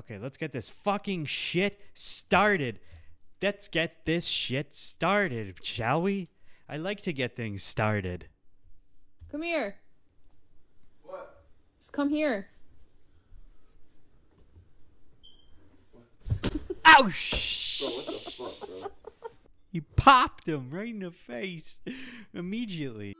Okay, let's get this fucking shit started. Let's get this shit started, shall we? I like to get things started. Come here. What? Just come here. Ow! Shh! Bro, what the fuck, bro? You popped him right in the face immediately.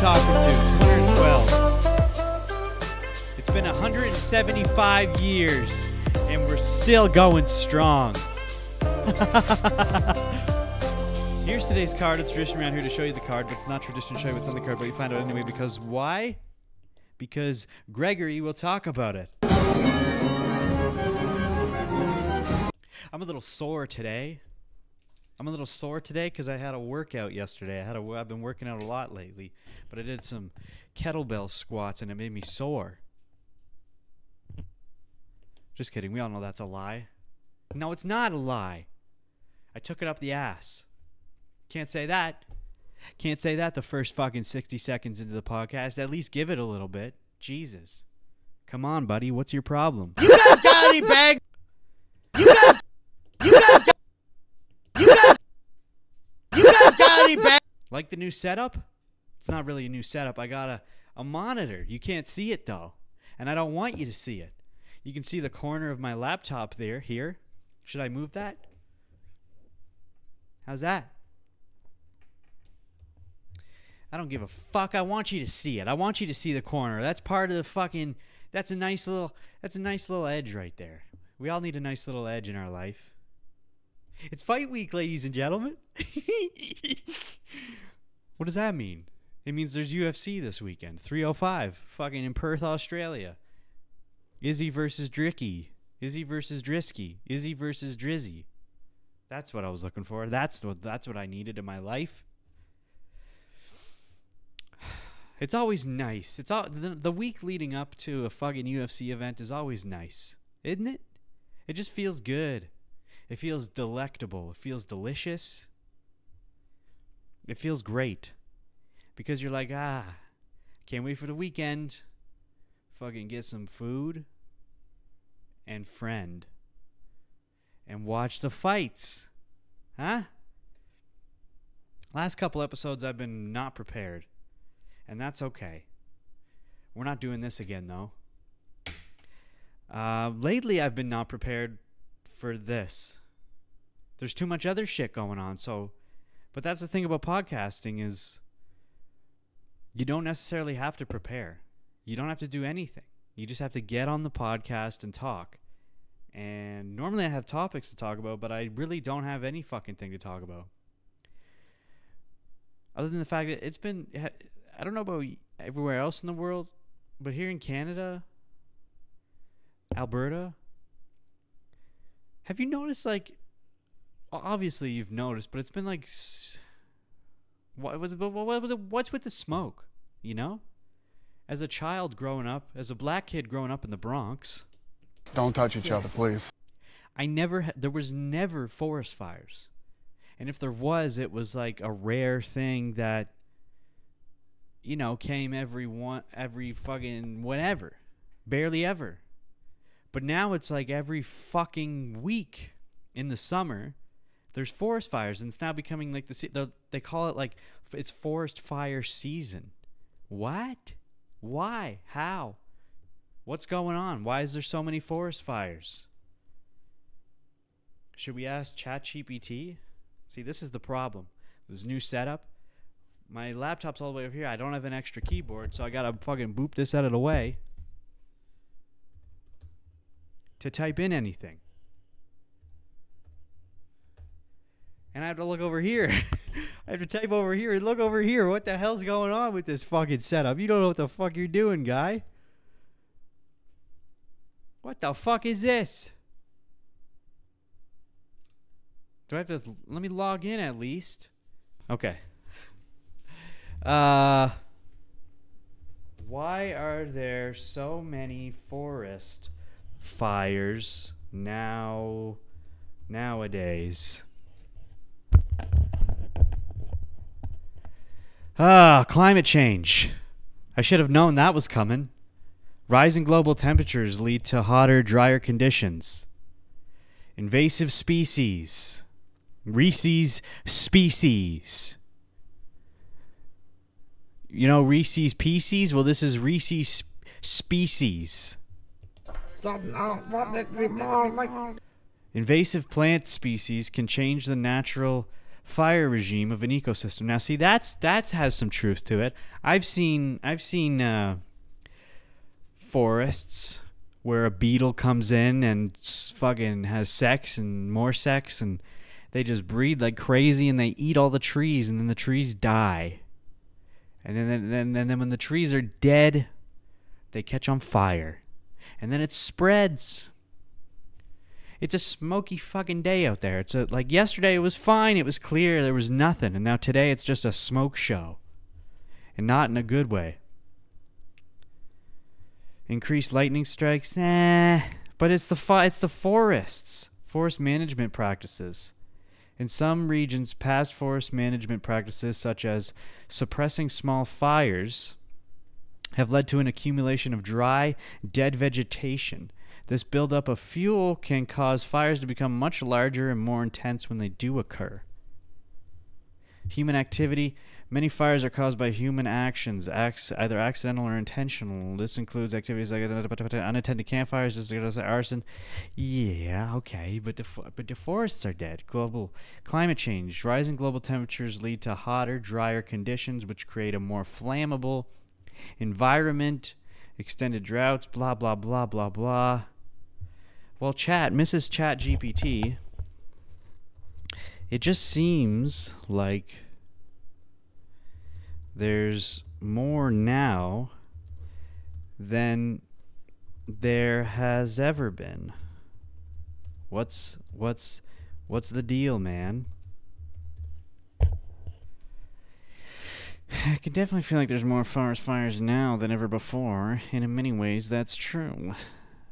Talking to? 212. It's been 175 years, and we're still going strong. Here's today's card. It's tradition around here to show you the card, but it's not tradition to show you what's on the card, but you find out anyway because why? Because Gregory will talk about it. I'm a little sore today. I'm a little sore today because I had a workout yesterday. I had a, I've been working out a lot lately, but I did some kettlebell squats and it made me sore. Just kidding. We all know that's a lie. No, it's not a lie. I took it up the ass. Can't say that. Can't say that the first fucking 60 seconds into the podcast. At least give it a little bit. Jesus. Come on, buddy. What's your problem? You guys got any bag? You guys, you guys, got, you guys, you guys got any bag? Like the new setup? It's not really a new setup. I got a, a monitor. You can't see it though. And I don't want you to see it. You can see the corner of my laptop there, here. Should I move that? How's that? I don't give a fuck. I want you to see it. I want you to see the corner. That's part of the fucking that's a nice little that's a nice little edge right there. We all need a nice little edge in our life. It's fight week, ladies and gentlemen. what does that mean? It means there's UFC this weekend. 305, fucking in Perth, Australia. Izzy versus Dricky. Izzy versus Drisky. Izzy versus Drizzy. That's what I was looking for. That's what that's what I needed in my life. It's always nice. It's all the, the week leading up to a fucking UFC event is always nice, isn't it? It just feels good. It feels delectable. It feels delicious. It feels great. Because you're like, ah, can't wait for the weekend. Fucking get some food and friend and watch the fights. Huh? Last couple episodes I've been not prepared. And that's okay. We're not doing this again though. Uh, lately I've been not prepared for this. There's too much other shit going on, so but that's the thing about podcasting is you don't necessarily have to prepare. You don't have to do anything. You just have to get on the podcast and talk. And normally I have topics to talk about, but I really don't have any fucking thing to talk about. Other than the fact that it's been I don't know about everywhere else in the world, but here in Canada, Alberta, have you noticed like obviously you've noticed, but it's been like what was what's with the smoke, you know? As a child growing up, as a black kid growing up in the Bronx, Don't touch each other, please. I never ha- there was never forest fires. And if there was, it was like a rare thing that you know, came every one every fucking whatever. Barely ever. But now it's like every fucking week in the summer there's forest fires and it's now becoming like the, the they call it like it's forest fire season. What? Why? How? What's going on? Why is there so many forest fires? Should we ask ChatGPT? See, this is the problem. This new setup. My laptop's all the way over here. I don't have an extra keyboard, so I gotta fucking boop this out of the way to type in anything. And I have to look over here. I have to type over here and look over here. What the hell's going on with this fucking setup? You don't know what the fuck you're doing, guy. What the fuck is this? Do I have to let me log in at least? Okay. Uh why are there so many forest fires now nowadays? Ah, climate change. I should have known that was coming. Rising global temperatures lead to hotter, drier conditions. Invasive species. Reese's species. You know Reese's Pieces? Well, this is Reese's sp- species. Invasive plant species can change the natural fire regime of an ecosystem. Now, see, that's that has some truth to it. I've seen I've seen uh, forests where a beetle comes in and fucking has sex and more sex, and they just breed like crazy, and they eat all the trees, and then the trees die. And then, then, then, then, then when the trees are dead, they catch on fire. And then it spreads. It's a smoky fucking day out there. It's a, like yesterday it was fine, it was clear, there was nothing. And now today it's just a smoke show. And not in a good way. Increased lightning strikes, eh. But it's the it's the forests, forest management practices. In some regions, past forest management practices, such as suppressing small fires, have led to an accumulation of dry, dead vegetation. This buildup of fuel can cause fires to become much larger and more intense when they do occur. Human activity. Many fires are caused by human actions, acts either accidental or intentional. This includes activities like unattended campfires, arson. Yeah, okay, but the but the forests are dead. Global climate change, rising global temperatures lead to hotter, drier conditions, which create a more flammable environment. Extended droughts, blah blah blah blah blah. Well, chat, Mrs. Chat GPT. It just seems like there's more now than there has ever been. What's what's what's the deal, man? I can definitely feel like there's more forest fires now than ever before, and in many ways that's true.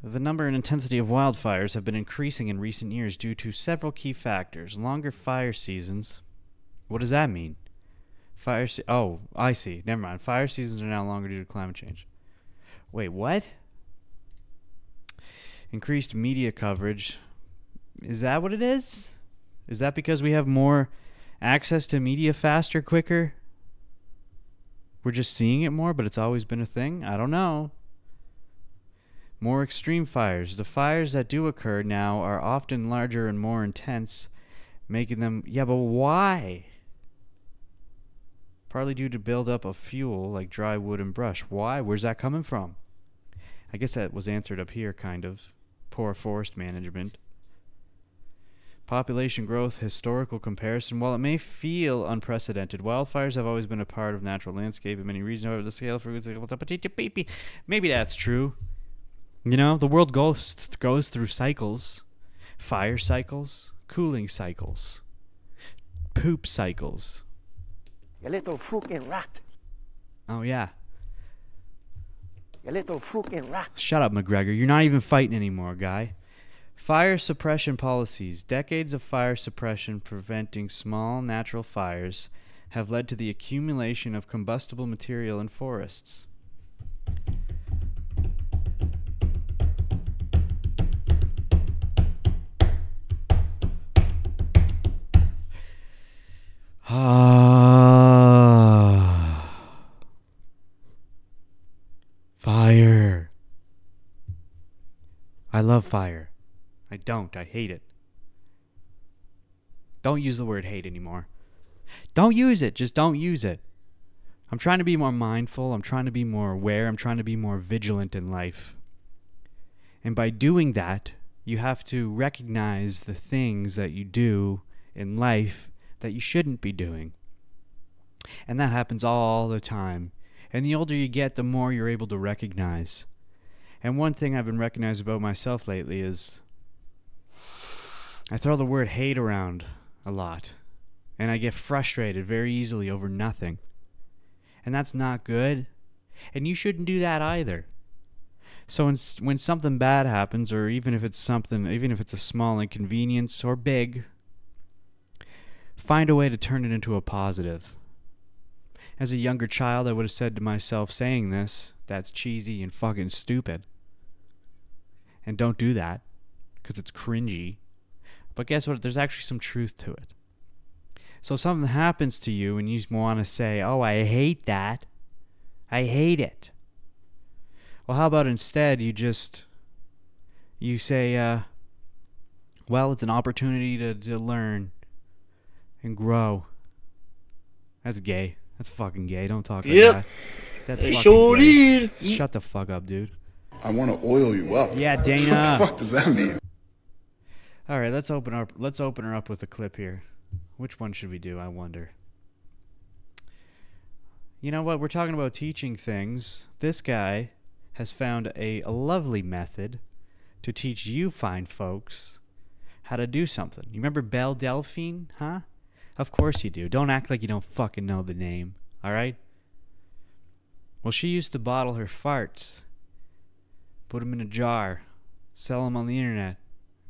The number and intensity of wildfires have been increasing in recent years due to several key factors. Longer fire seasons. What does that mean? Fire se- Oh, I see. Never mind. Fire seasons are now longer due to climate change. Wait, what? Increased media coverage. Is that what it is? Is that because we have more access to media faster, quicker? We're just seeing it more, but it's always been a thing? I don't know. More extreme fires. The fires that do occur now are often larger and more intense, making them. Yeah, but why? Partly due to buildup of fuel like dry wood and brush. Why? Where's that coming from? I guess that was answered up here, kind of. Poor forest management. Population growth, historical comparison. While it may feel unprecedented, wildfires have always been a part of natural landscape in many regions. However, the scale for maybe that's true. You know, the world goes goes through cycles, fire cycles, cooling cycles, poop cycles. You little fucking rat. Oh yeah. You little fucking rat. Shut up, McGregor. You're not even fighting anymore, guy. Fire suppression policies. Decades of fire suppression preventing small natural fires have led to the accumulation of combustible material in forests. Ah. Fire. I love fire. I don't. I hate it. Don't use the word hate anymore. Don't use it. Just don't use it. I'm trying to be more mindful. I'm trying to be more aware. I'm trying to be more vigilant in life. And by doing that, you have to recognize the things that you do in life that you shouldn't be doing. And that happens all the time. And the older you get, the more you're able to recognize. And one thing I've been recognized about myself lately is I throw the word hate around a lot. And I get frustrated very easily over nothing. And that's not good. And you shouldn't do that either. So when, when something bad happens, or even if it's something, even if it's a small inconvenience or big, find a way to turn it into a positive. As a younger child, I would have said to myself, saying this, that's cheesy and fucking stupid. And don't do that, because it's cringy. But guess what? There's actually some truth to it. So if something happens to you and you want to say, oh, I hate that, I hate it. Well, how about instead you just, you say, uh, well, it's an opportunity to, to learn and grow. That's gay. That's fucking gay. Don't talk like Yep. that. That's They fucking sure gay. did. Shut the fuck up, dude. I want to oil you up. Yeah, Dana. What the fuck does that mean? All right, let's open up. Let's open her up with a clip here. Which one should we do? I wonder. You know what? We're talking about teaching things. This guy has found a, a lovely method to teach you fine folks how to do something. You remember Belle Delphine, huh? Of course you do. Don't act like you don't fucking know the name. All right? Well, she used to bottle her farts, put them in a jar, sell them on the internet.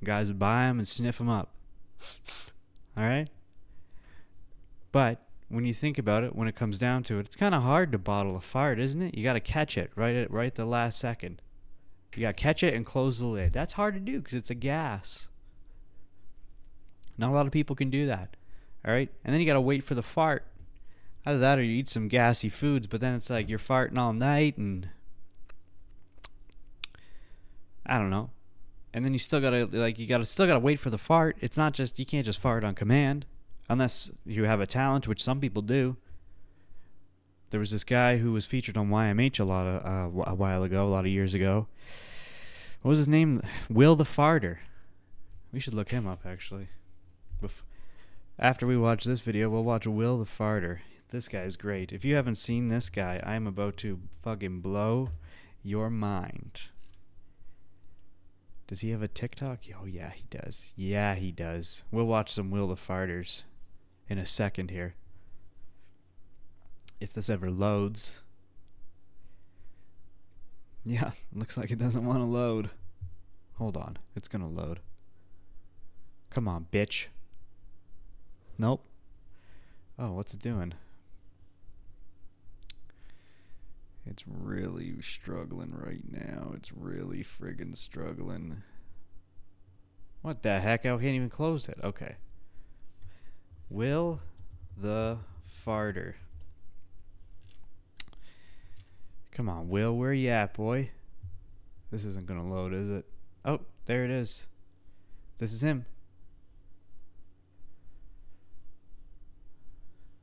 Guys would buy them and sniff them up. All right? But when you think about it, when it comes down to it, it's kind of hard to bottle a fart, isn't it? You got to catch it right at right the last second. You got to catch it and close the lid. That's hard to do because it's a gas. Not a lot of people can do that. All right? And then you got to wait for the fart. Either that or you eat some gassy foods, but then it's like you're farting all night and I don't know. And then you still gotta like you gotta still gotta wait for the fart. It's not just you can't just fart on command, unless you have a talent, which some people do. There was this guy who was featured on YMH a lot of uh, a while ago, a lot of years ago. What was his name? Will the Farter. We should look him up actually. After we watch this video, we'll watch Will the Farter. This guy's great. If you haven't seen this guy, I am about to fucking blow your mind. Does he have a TikTok? Oh yeah, he does. Yeah, he does. We'll watch some Will the Farters in a second here. If this ever loads. Yeah, looks like it doesn't want to load. Hold on, it's gonna load. Come on, bitch. Nope. Oh, what's it doing? It's really struggling right now. It's really friggin' struggling. What the heck? Oh, I can't even close it. Okay. Will the farter. Come on, Will, where you at, boy? This isn't gonna load, is it? Oh, there it is. This is him.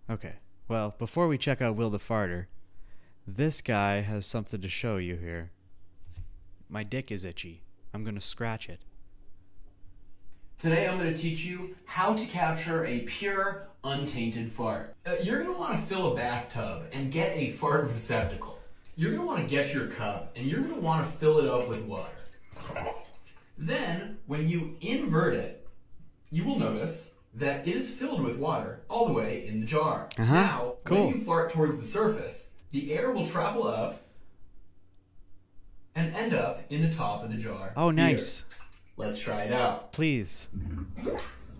Okay. Well, before we check out Will the Farter, this guy has something to show you here. My dick is itchy. I'm gonna scratch it. Today I'm going to teach you how to capture a pure, untainted fart. Uh, you're going to want to fill a bathtub and get a fart receptacle. You're going to want to get your cup and you're going to want to fill it up with water. Then, when you invert it, you will notice that it is filled with water all the way in the jar. Uh-huh. Now, Cool. when you fart towards the surface, the air will travel up and end up in the top of the jar. Oh, Here. nice. Let's try it out. Please.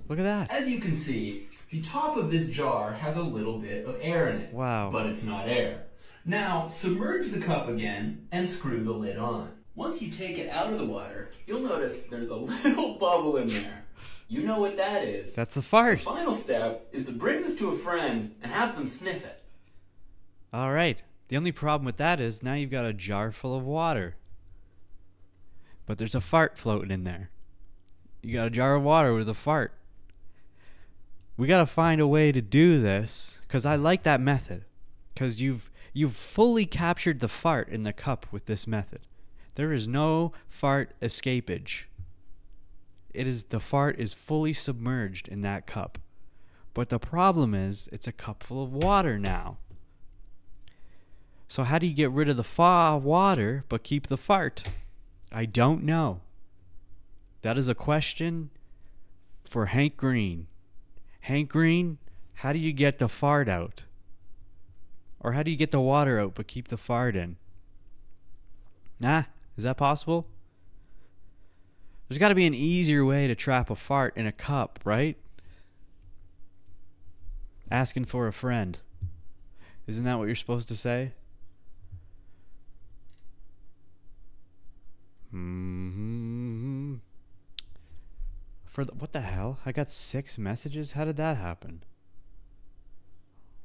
Look at that. As you can see, the top of this jar has a little bit of air in it. Wow. But it's not air. Now, submerge the cup again and screw the lid on. Once you take it out of the water, you'll notice there's a little bubble in there. You know what that is. That's the fart. the final step is to bring this to a friend and have them sniff it. All right. The only problem with that is now you've got a jar full of water. But there's a fart floating in there. You got a jar of water with a fart. We got to find a way to do this cuz I like that method cuz you've you've fully captured the fart in the cup with this method. There is no fart escapage. It is the fart is fully submerged in that cup. But the problem is it's a cup full of water now. So how do you get rid of the fa water but keep the fart? I don't know. That is a question for Hank Green. Hank Green, how do you get the fart out? Or how do you get the water out but keep the fart in? Nah, is that possible? There's got to be an easier way to trap a fart in a cup, right? Asking for a friend. Isn't that what you're supposed to say? hmm For the, what the hell? I got six messages. How did that happen?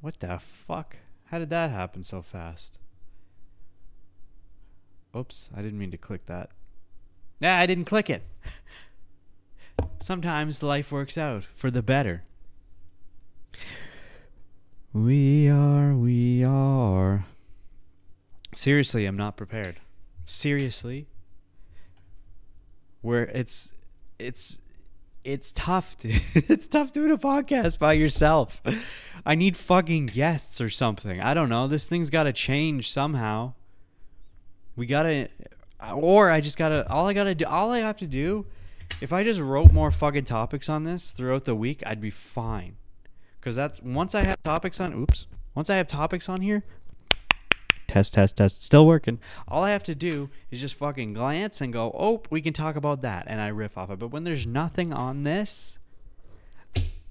What the fuck? How did that happen so fast? Oops, I didn't mean to click that. Yeah, I didn't click it. Sometimes life works out for the better. We are, we are. Seriously, I'm not prepared. Seriously. Where it's it's it's tough, dude. it's tough doing a podcast by yourself. I need fucking guests or something. I don't know. This thing's got to change somehow. We got to or I just got to all I got to do all I have to do if I just wrote more fucking topics on this throughout the week, I'd be fine. Cuz that's once I have topics on oops, once I have topics on here, test test test still working. All i have to do is just fucking glance and go oh we can talk about that and i riff off it. But when there's nothing on this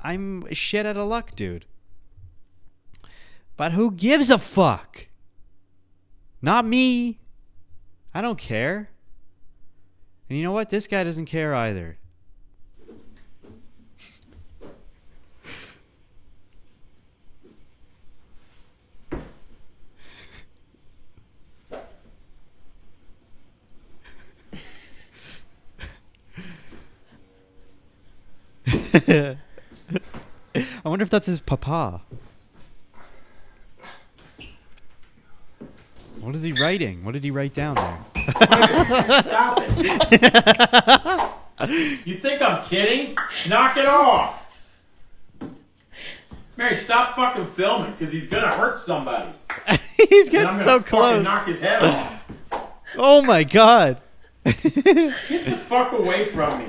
i'm shit out of luck dude. But who gives a fuck? Not me i don't care. And you know what? This guy doesn't care either. I wonder if that's his papa. What is he writing? What did he write down there? Stop it. you think I'm kidding? Knock it off. Mary, stop fucking filming because he's gonna hurt somebody. He's And getting I'm gonna so fucking close. Knock his head off. Oh my god. Get the fuck away from me.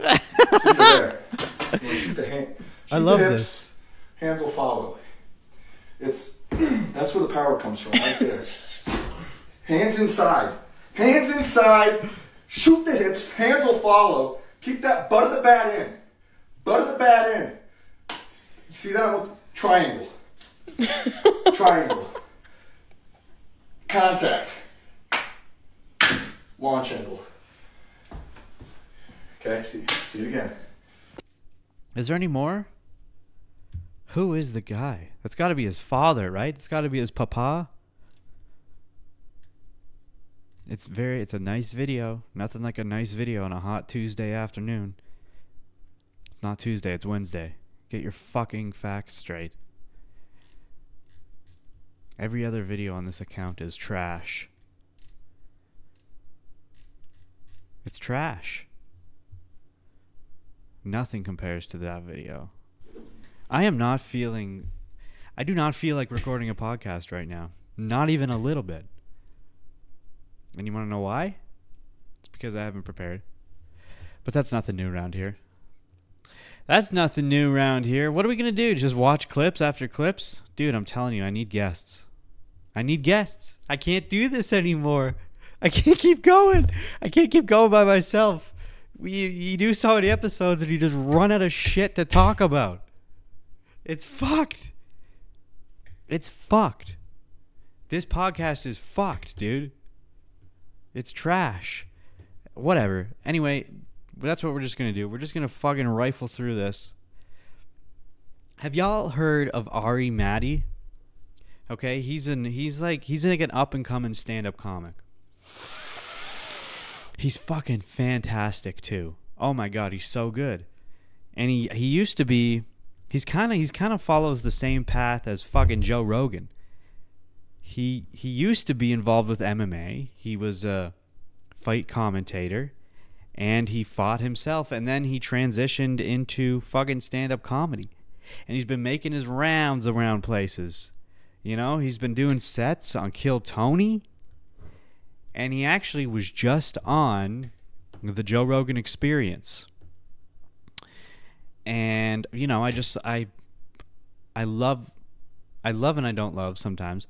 See there. Shoot the hand. I shoot the love hips, this. Hands will follow. It's that's where the power comes from, right there. Hands inside. Hands inside. Shoot the hips. Hands will follow. Keep that butt of the bat in. Butt of the bat in. See that? Triangle. Triangle. Contact. Launch angle. Okay, see, see it again. Is there any more? Who is the guy? That's got to be his father, right? It's got to be his papa. It's very it's a nice video. Nothing like a nice video on a hot Tuesday afternoon. It's not Tuesday, it's Wednesday. Get your fucking facts straight. Every other video on this account is trash. It's trash. Nothing compares to that video. I am not feeling. I do not feel like recording a podcast right now. Not even a little bit. And you want to know why? It's because I haven't prepared. But that's nothing new around here. That's nothing new around here. What are we going to do? Just watch clips after clips? Dude, I'm telling you, I need guests. I need guests. I can't do this anymore. I can't keep going. I can't keep going by myself. We, you do so many episodes and you just run out of shit to talk about. It's fucked. It's fucked. This podcast is fucked, dude. It's trash. Whatever. Anyway, that's what we're just gonna do. We're just gonna fucking rifle through this. Have y'all heard of Ari Matti? Okay, he's an he's like he's like an up and coming stand up comic. He's fucking fantastic too. Oh my god, he's so good. And he he used to be he's kind of he's kind of follows the same path as fucking Joe Rogan. He he used to be involved with MMA. He was a fight commentator and he fought himself and then he transitioned into fucking stand-up comedy. And he's been making his rounds around places. You know, he's been doing sets on Kill Tony. and he actually was just on the Joe Rogan Experience. And you know, I just I I love I love and I don't love sometimes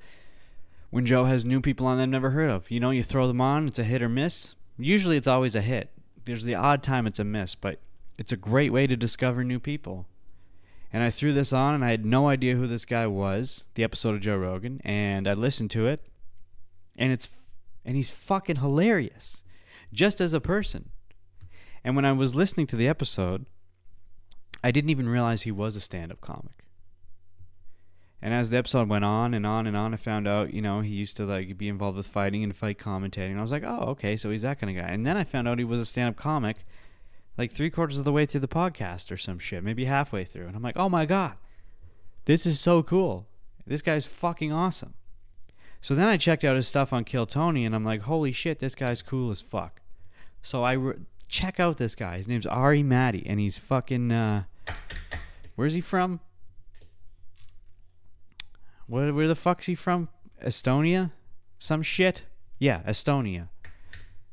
when Joe has new people on that I've never heard of. You know, you throw them on, it's a hit or miss. Usually it's always a hit. There's the odd time it's a miss, but it's a great way to discover new people. And I threw this on and I had no idea who this guy was, the episode of Joe Rogan, and I listened to it and it's and he's fucking hilarious just as a person. And when I was listening to the episode, I didn't even realize he was a stand-up comic. And as the episode went on and on and on, I found out, you know, he used to like be involved with fighting and fight commentating. I was like, oh, okay, so he's that kind of guy. And then I found out he was a stand-up comic, like three quarters of the way through the podcast or some shit, maybe halfway through. And I'm like, oh my god, this is so cool. This guy's fucking awesome. So then I checked out his stuff on Kill Tony, and I'm like, holy shit, this guy's cool as fuck. So I re- check out this guy. His name's Ari Matti, and he's fucking. Uh, where's he from? Where, where the fuck's he from? Estonia? Some shit? Yeah, Estonia.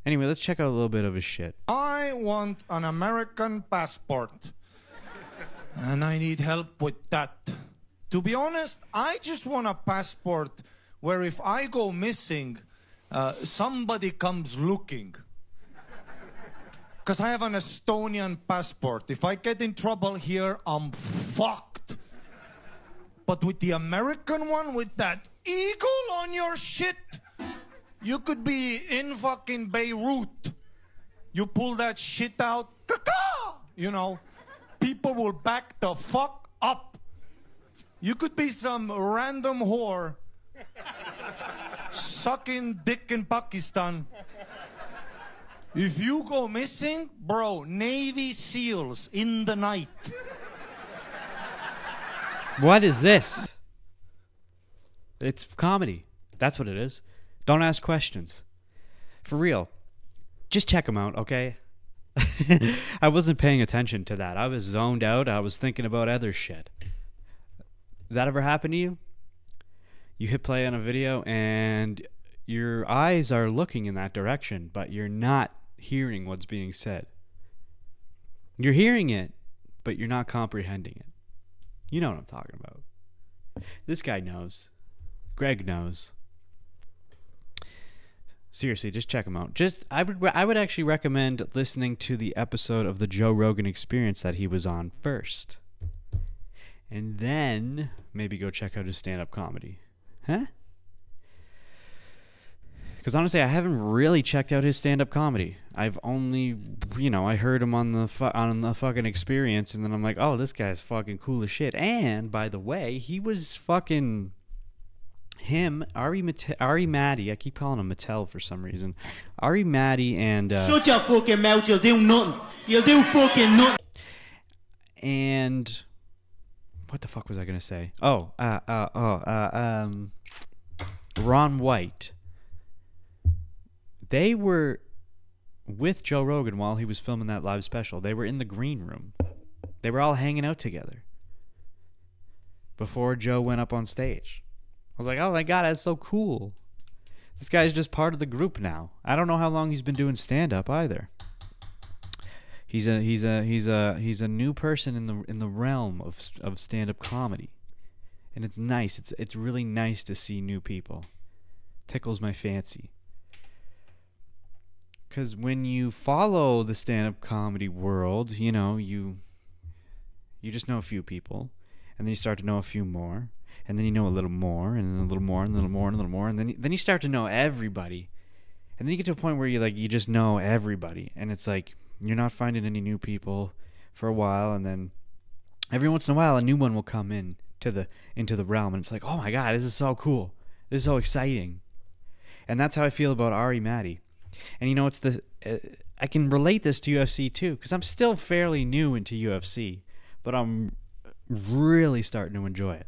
Anyway, let's check out a little bit of his shit. I want an American passport. And I need help with that. To be honest, I just want a passport where if I go missing, uh, somebody comes looking. Because I have an Estonian passport. If I get in trouble here, I'm fucked. But with the American one, with that eagle on your shit, you could be in fucking Beirut. You pull that shit out, caca, you know, people will back the fuck up. You could be some random whore sucking dick in Pakistan. If you go missing, bro, Navy SEALs in the night. What is this? It's comedy. That's what it is. Don't ask questions. For real. Just check them out, okay? I wasn't paying attention to that. I was zoned out. I was thinking about other shit. Does that ever happen to you? You hit play on a video and your eyes are looking in that direction, but you're not hearing what's being said. You're hearing it, but you're not comprehending it. You know what I'm talking about. This guy knows. Greg knows. Seriously, just check him out. Just I would I would actually recommend listening to the episode of the Joe Rogan Experience that he was on first. And then maybe go check out his stand-up comedy. Huh? Because honestly, I haven't really checked out his stand-up comedy. I've only, you know, I heard him on the fu- on the fucking experience, and then I'm like, oh, this guy's fucking cool as shit. And by the way, he was fucking him, Ari Mate- Ari Matti. I keep calling him Mattel for some reason. Ari Matti and uh, Shut your fucking mouth, you'll do nothing. You'll do fucking nothing. and what the fuck was I gonna say? Oh, uh, uh, oh, uh, um, Ron White. They were with Joe Rogan while he was filming that live special. They were in the green room. They were all hanging out together before Joe went up on stage. I was like, oh my god, that's so cool. This guy's just part of the group now. I don't know how long he's been doing stand up either. He's a he's a he's a he's a new person in the in the realm of of stand up comedy, and it's nice. It's it's really nice to see new people. Tickles my fancy. Cause when you follow the stand up comedy world, you know you you just know a few people, and then you start to know a few more, and then you know a little more, and then a little more, and a little more, and a little more, and then then you start to know everybody, and then you get to a point where you like you just know everybody, and it's like you're not finding any new people for a while, and then every once in a while a new one will come in to the into the realm, and it's like oh my god, this is so cool, this is so exciting, and that's how I feel about Ari Matti, and you know it's the uh, I can relate this to UFC too because I'm still fairly new into UFC, but I'm really starting to enjoy it.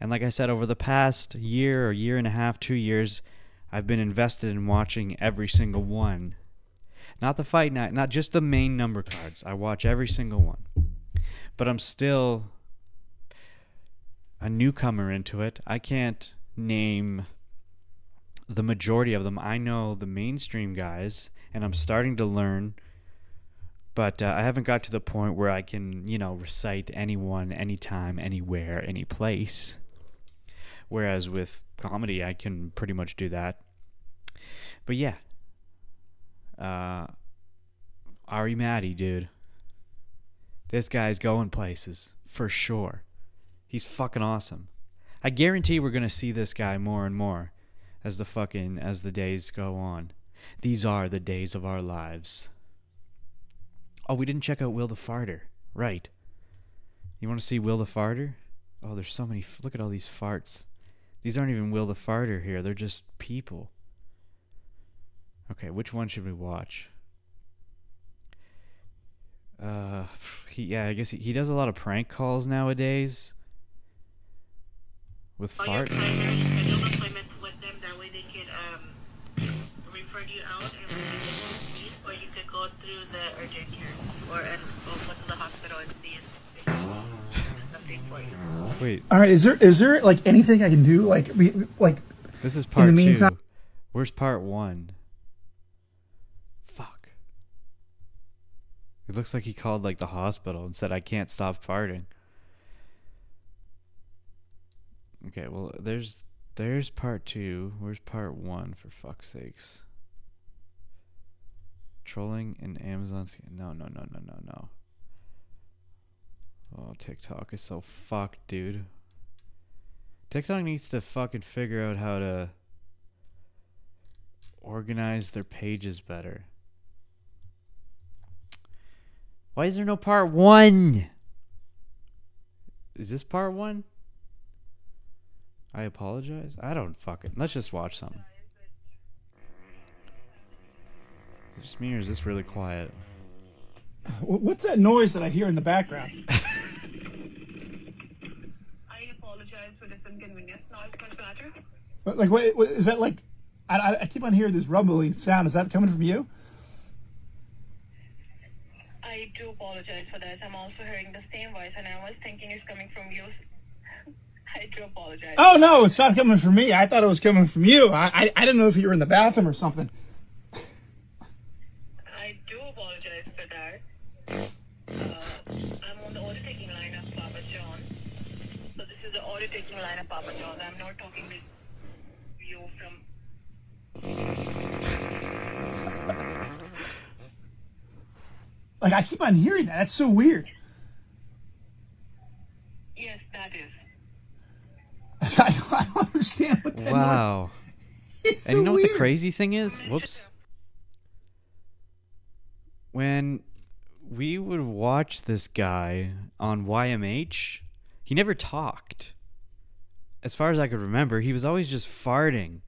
And like I said, over the past year or year and a half, two years, I've been invested in watching every single one. Not the fight night, not just the main number cards. I watch every single one. But I'm still a newcomer into it. I can't name the majority of them. I know the mainstream guys, and I'm starting to learn. But uh, I haven't got to the point where I can, you know, recite anyone, anytime, anywhere, any place. Whereas with comedy, I can pretty much do that. But yeah, uh, Ari Matti, dude. This guy's going places for sure. He's fucking awesome. I guarantee we're gonna see this guy more and more as the fucking as the days go on. These are the days of our lives. Oh, we didn't check out Will the Farter. Right. You want to see Will the Farter? Oh, there's so many. f- Look at all these farts. These aren't even Will the Farter here. They're just people. Okay, which one should we watch? Uh, he yeah, I guess he, he does a lot of prank calls nowadays. With farts. Care or and go to the hospital and see if they can do something for you. Wait, All right, is there is there like anything I can do? Like we like this is in part the two. Where's part one? Fuck. It looks like he called like the hospital and said I can't stop farting. Okay, well there's there's part two. Where's part one for fuck's sakes? Trolling in Amazon. No, no, no, no, no, no. Oh, TikTok is so fucked, dude. TikTok needs to fucking figure out how to organize their pages better. Why is there no part one? Is this part one? I apologize. I don't fucking. Let's just watch some. Is it just me or is this really quiet? What's that noise that I hear in the background? I apologize for this inconvenience. Now it's much better. But like what, what is that like? I, I, I keep on hearing this rumbling sound. Is that coming from you? I do apologize for that. I'm also hearing the same voice, and I was thinking it's coming from you. I do apologize. Oh no, it's not coming from me. I thought it was coming from you. I I, I didn't know if you were in the bathroom or something. Like I keep on hearing that. That's so weird. Yes, that is. I, I don't understand what that Wow. noise. It's and so you know what the crazy thing is? Whoops. When we would watch this guy on YMH, he never talked. As far as I could remember, he was always just farting.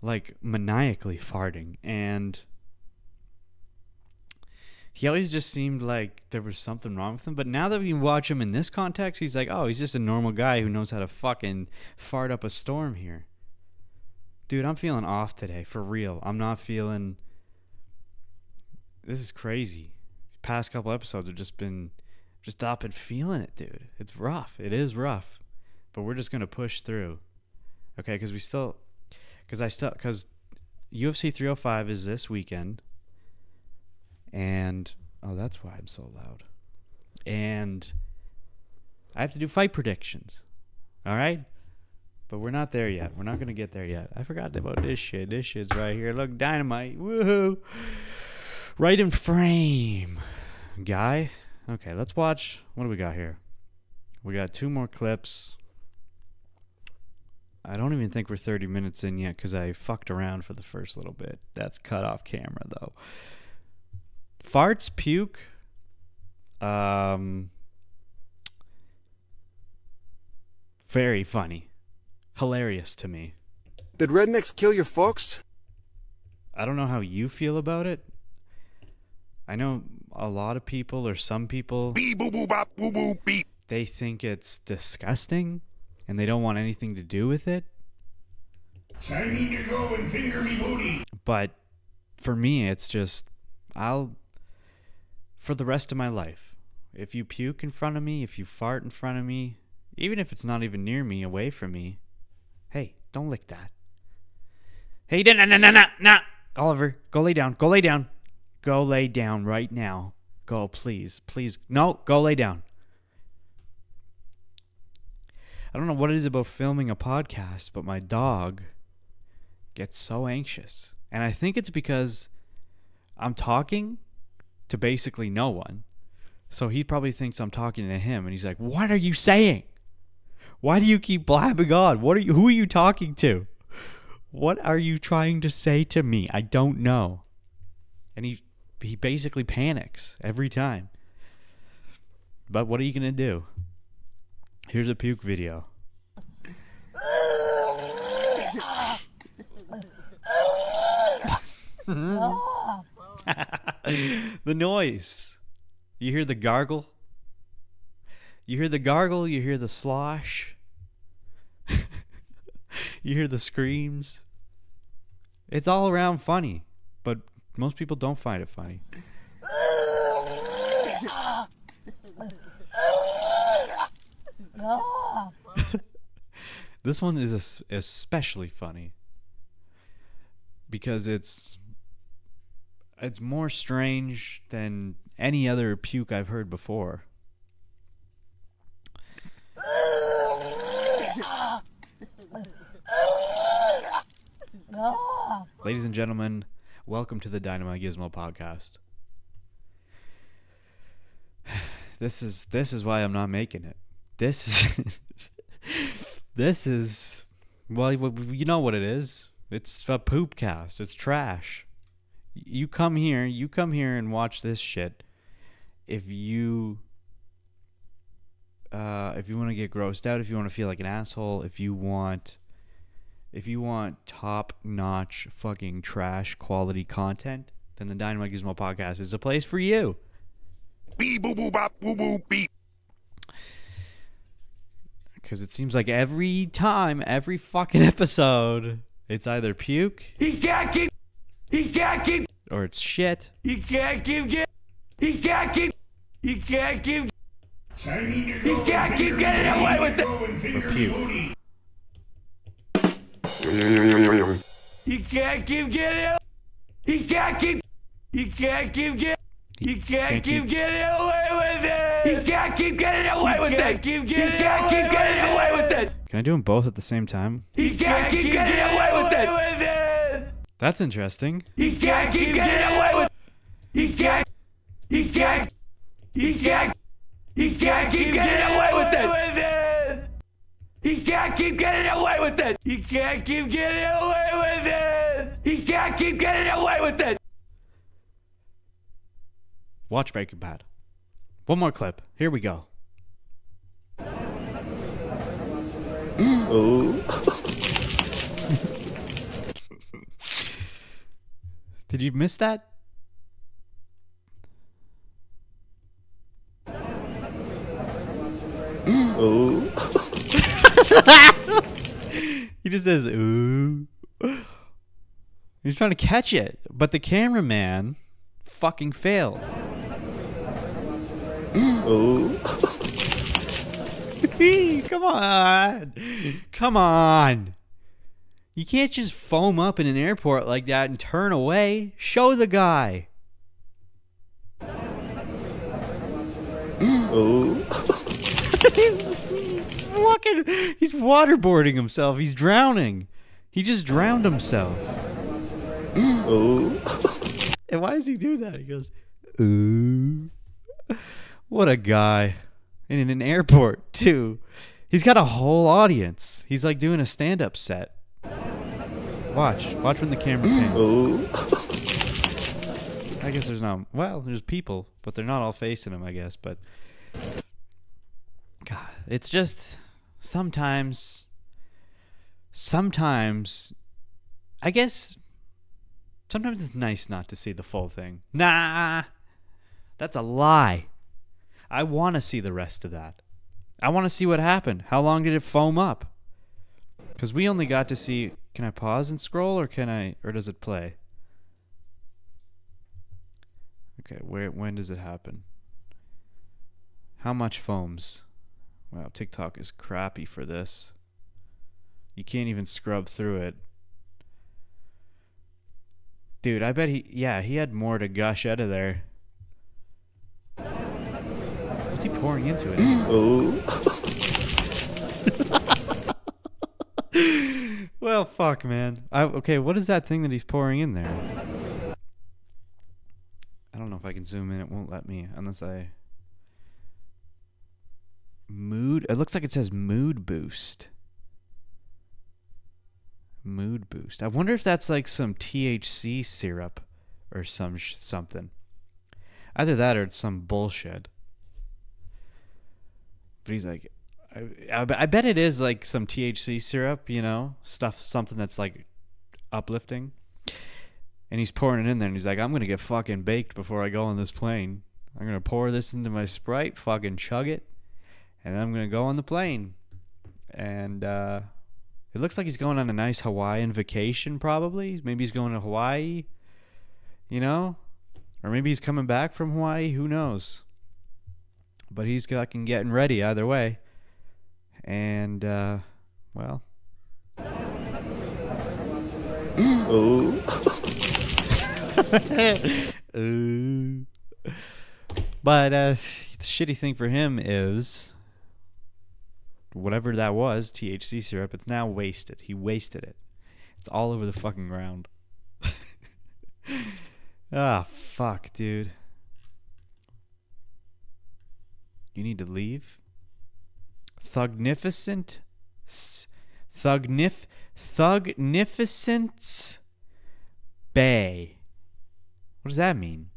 Like maniacally farting. And he always just seemed like there was something wrong with him. But now that we watch him in this context, he's like, oh, he's just a normal guy who knows how to fucking fart up a storm here. Dude, I'm feeling off today, for real. I'm not feeling. This is crazy. Past couple episodes have just been, just not been feeling it, dude. It's rough. It is rough, but we're just gonna push through, okay? Because we still, because I still, because UFC 305 is this weekend, and oh, that's why I'm so loud. And I have to do fight predictions. All right. But we're not there yet. We're not gonna get there yet. I forgot about this shit. This shit's right here. Look, dynamite. Woohoo! Right in frame, guy. Okay, let's watch. What do we got here? We got two more clips. I don't even think we're 30 minutes in yet because I fucked around for the first little bit. That's cut off camera though. Farts, puke. Um, very funny hilarious to me. Did rednecks kill your folks? I don't know how you feel about it. I know a lot of people or some people they think it's disgusting and they don't want anything to do with it. I need to go and finger me booty. But for me it's just I'll for the rest of my life. If you puke in front of me, if you fart in front of me, even if it's not even near me, away from me, hey, don't lick that. Hey, no, no, no, no, no. Oliver, go lay down. Go lay down. Go lay down right now. Go, please, please. No, go lay down. I don't know what it is about filming a podcast, but my dog gets so anxious. And I think it's because I'm talking to basically no one. So he probably thinks I'm talking to him and he's like, "What are you saying? Why do you keep blabbing on? What are you who are you talking to? What are you trying to say to me? I don't know." And he he basically panics every time. But what are you going to do? Here's a puke video. the noise. You hear the gargle. You hear the gargle, you hear the slosh. you hear the screams. It's all around funny, but most people don't find it funny. this one is especially funny because it's it's more strange than any other puke I've heard before. Ladies and gentlemen, welcome to the Dynamite Gizmo podcast. This is this is why I'm not making it. This is this is well, you know what it is. It's a poop cast. It's trash. You come here, you come here and watch this shit. If you uh, if you want to get grossed out, if you want to feel like an asshole, if you want if you want top notch fucking trash quality content, then the Dynamite Gizmo podcast is a place for you. Beep boo boo bop boo boo beep. Because it seems like every time, every fucking episode, it's either puke He can't keep. He can't keep. Or it's shit. He can't keep get. He can't keep. He can't keep. He can't keep getting away with it. Or puke. He can't keep getting. He can't keep. He can't keep get. He can't, can't keep, keep- getting away with it. He can't keep getting away with it. Keep getting he can't keep getting away with it. Can I do them both at the same time? He can't keep getting away with it. That's interesting. He can't keep getting away with. He can't. He can't. He can't. He can't keep getting away with it. He can't keep getting away with it. He can't keep getting away with it. He can't keep getting away with it. Watch Breaking Bad. One more clip. Here we go. Did you miss that? Ooh. he just says, ooh. He's trying to catch it, but the cameraman fucking failed. Ooh. Come on. Come on. You can't just foam up in an airport like that and turn away. Show the guy. he's fucking he's waterboarding himself. He's drowning. He just drowned himself. And why does he do that? He goes, ooh. What a guy. And in an airport, too. He's got a whole audience. He's like doing a stand up set. Watch. Watch when the camera pans. I guess there's not. Well, there's people, but they're not all facing him, I guess. But. God, it's just. Sometimes. Sometimes. I guess. Sometimes it's nice not to see the full thing. Nah. That's a lie. I want to see the rest of that. I want to see what happened. How long did it foam up? Because we only got to see. Can I pause and scroll, or can I, or does it play? Okay, where when does it happen? How much foams? Wow, TikTok is crappy for this. You can't even scrub through it. Dude, I bet he yeah, he had more to gush out of there. What's he pouring into it? Oh. well, fuck, man. I, okay, what is that thing that he's pouring in there? I don't know if I can zoom in. It won't let me unless I. Mood. It looks like it says mood boost. Mood boost. I wonder if that's like some THC syrup or some something. Either that or it's some bullshit. But he's like, I, I, bet it is like some THC syrup, you know, stuff, something that's like uplifting. And he's pouring it in there, and he's like, I'm gonna get fucking baked before I go on this plane. I'm gonna pour this into my Sprite, fucking chug it, and I'm gonna go on the plane. And uh, it looks like he's going on a nice Hawaiian vacation, probably. Maybe he's going to Hawaii, you know, or maybe he's coming back from Hawaii. Who knows? But he's fucking getting ready either way. And uh, well. Ooh. But uh, the shitty thing for him is whatever that was, THC syrup, it's now wasted. He wasted it. It's all over the fucking ground. ah, fuck, dude. You need to leave? Thugnificent? Thugnif Thugnificence Bay. What does that mean?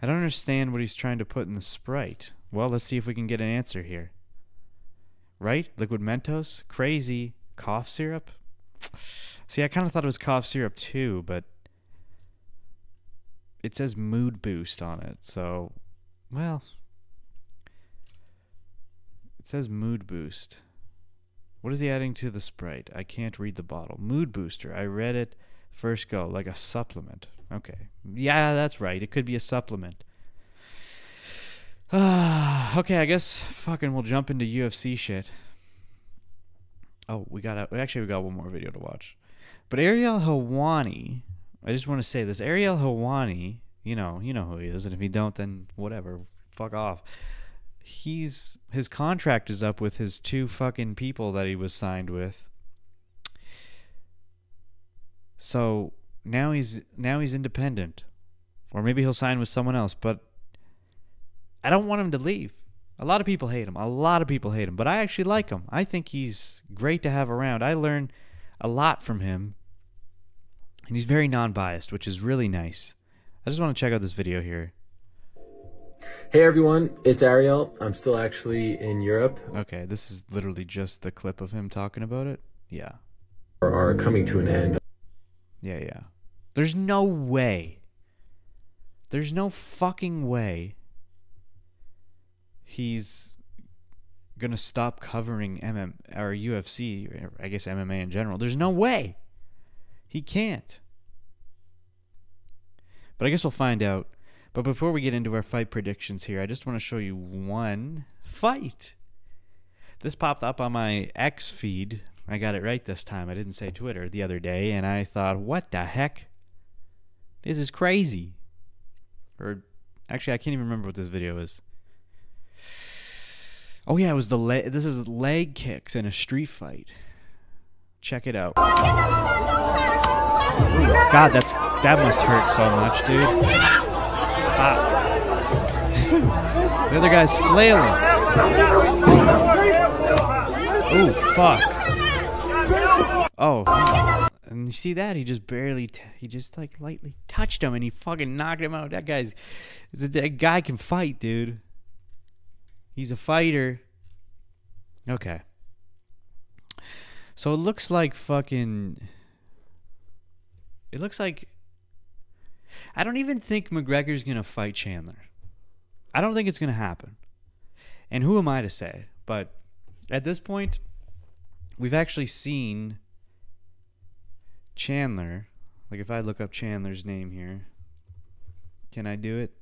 I don't understand what he's trying to put in the Sprite. Well, let's see if we can get an answer here. Right? Liquid Mentos? Crazy. Cough syrup? See, I kind of thought it was cough syrup too, but it says mood boost on it. So, well, it says mood boost. What is he adding to the Sprite? I can't read the bottle. Mood booster. I read it first go, like a supplement. Okay. Yeah, that's right. It could be a supplement. okay, I guess fucking we'll jump into UFC shit. Oh, we got a, actually we got one more video to watch. But Ariel Helwani, I just want to say this. Ariel Helwani, you know, you know who he is, and if you don't, then whatever, fuck off. He's his contract is up with his two fucking people that he was signed with. So now he's now he's independent, or maybe he'll sign with someone else. But I don't want him to leave. A lot of people hate him. A lot of people hate him, but I actually like him. I think he's great to have around. I learn a lot from him, and he's very non-biased, which is really nice. I just want to check out this video here. Hey everyone, it's Ariel. I'm still actually in Europe. Okay, this is literally just the clip of him talking about it. Yeah. Or are coming to an end. Yeah, yeah. There's no way. There's no fucking way he's gonna stop covering MM or UFC, or I guess MMA in general. There's no way. He can't. But I guess we'll find out. But before we get into our fight predictions here, I just want to show you one fight. This popped up on my X feed. I got it right this time. I didn't say Twitter the other day, and I thought, what the heck? This is crazy. Or actually, I can't even remember what this video is. Oh yeah, it was the leg. This is leg kicks in a street fight. Check it out. God, that's that must hurt so much, dude. Ah. the other guy's flailing. Ooh, fuck. Oh, and you see that? He just barely, he just like lightly touched him, and he fucking knocked him out. That guy's, that guy can fight, dude. He's a fighter. Okay. So it looks like fucking. It looks like. I don't even think McGregor's gonna fight Chandler. I don't think it's gonna happen. And who am I to say? But at this point, we've actually seen Chandler. Like if I look up Chandler's name here, can I do it?